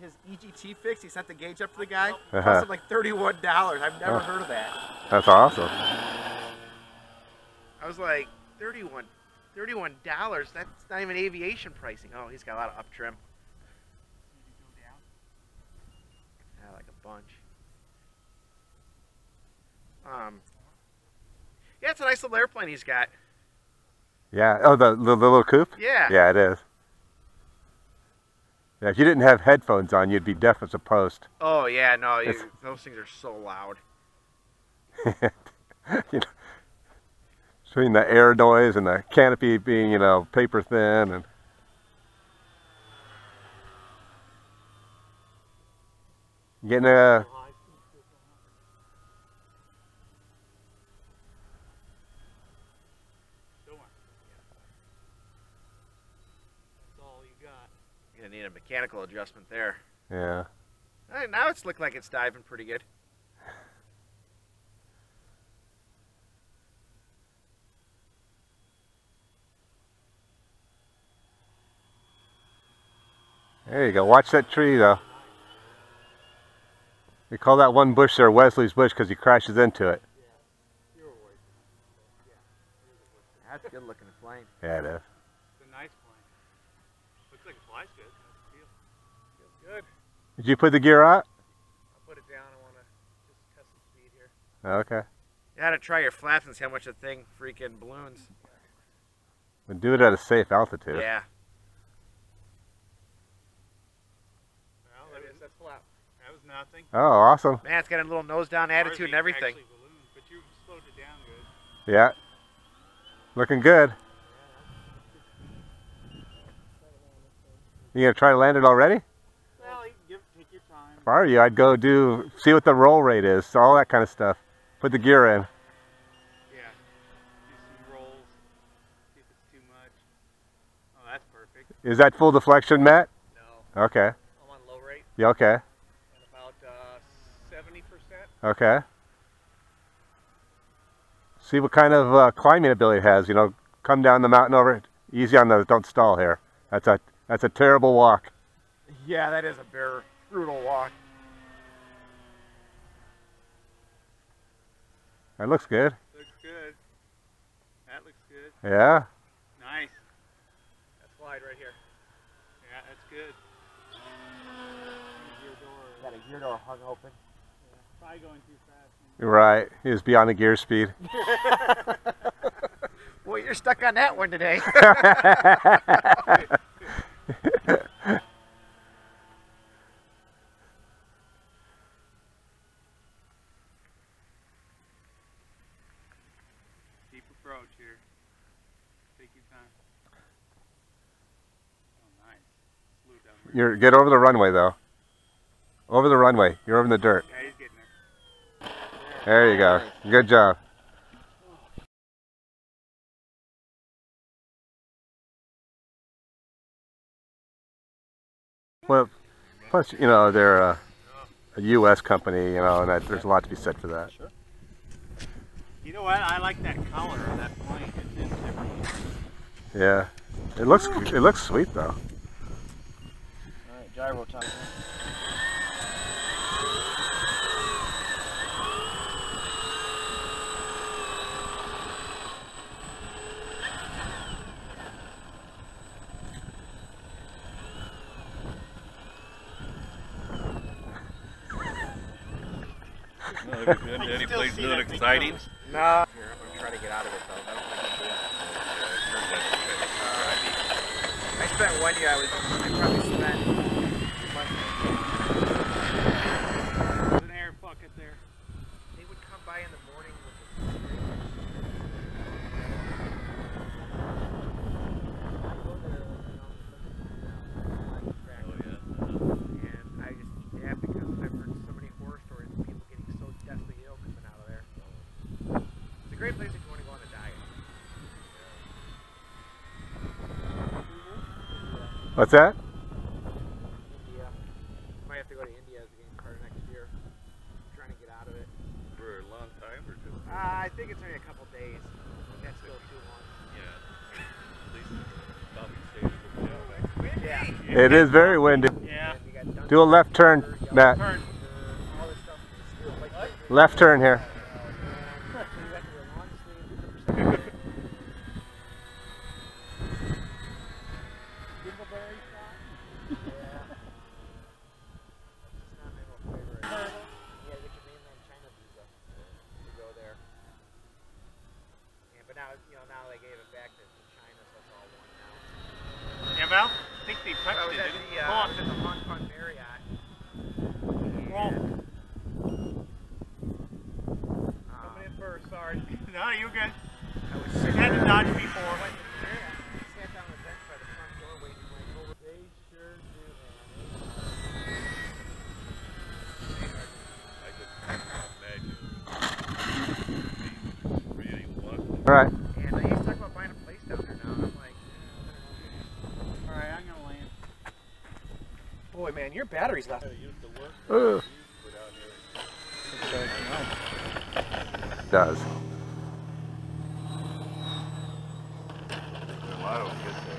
his EGT fix. He sent the gauge up to the guy. Uh-huh. Cost him like thirty-one dollars. I've never Oh. heard of that. That's awesome. I was like, 31 $31. That's not even aviation pricing. Oh, he's got a lot of up trim. Yeah, like a bunch. Um, yeah, it's a nice little airplane he's got. Yeah. Oh, the, the, the little coupe? Yeah. Yeah, it is. Yeah, if you didn't have headphones on, you'd be deaf as a post. Oh yeah, no, you, those things are so loud. you know, between the air noise and the canopy being, you know, paper thin and getting a That's all you got. You're gonna need a mechanical adjustment there. yeah. All right, now it's looking like it's diving pretty good. There you go. Watch that tree though. We call that one bush there Wesley's bush because he crashes into it. That's a good looking plane. Yeah, it is. It's a nice plane. Looks like it flies good. That's the deal. Feels good. Did you put the gear on? I'll put it down. I want to just test the speed here. Okay. You gotta try your flaps and see how much the thing freaking balloons. But do it at a safe altitude. Yeah. Well, There that it was. That's flap. that was nothing. Oh, awesome. Man, it's got a little nose down Ours attitude and everything. actually balloons, but you slowed it down good. Yeah. Looking good. You gonna try to land it already? Well, you can give, take your time. If I were you, I'd go do see what the roll rate is, all that kind of stuff. Put the gear in. Yeah. Do some rolls. See if it's too much. Oh, that's perfect. Is that full deflection, Matt? No, Okay. I'm on low rate Yeah, okay. at about uh, seventy percent. Okay. See what kind of uh, climbing ability it has. You know, come down the mountain over it. Easy on those. Don't stall here. That's a that's a terrible walk. Yeah, that is a bare, brutal walk. That looks good. Looks good. That looks good. Yeah. Nice. That's wide right here. Yeah, that's good. Gear door. Got a gear door hung open. Probably going too fast. Right. He was beyond the gear speed. Well, you're stuck on that one today. approach here. Take your time. Oh, nice. Slew down there. You're get over the runway though. Over the runway. You're over the dirt. Yeah, he's getting there. There you go. Good job. Well, plus you know they're a, a U.S. company, you know, and that, there's a lot to be said for that. You know what? I like that color of that plane. It's, it's different. Yeah, it looks it looks sweet though. Alright, gyro time. Have you been to any place see new that exciting? No. Here, I'm gonna try to get out of it though. I don't think I'm doing it. I spent one year. I was. I probably spent two months. There's an air bucket there. They would come by in the morning What's that? India. Might have to go to India as a game card next year. I'm trying to get out of it. For a long time or just? Uh, I think it's only a couple days. That's still too long. Yeah. yeah. It is very windy. Yeah. Do a left turn, Matt. Uh, left turn here. No, you're good. I was sitting had to dodge before. All right. And I used to the about by the front door waiting for my over. They sure do. all right, I'm gonna land. Boy, man, your battery's not. Ugh. Does. Oh, good.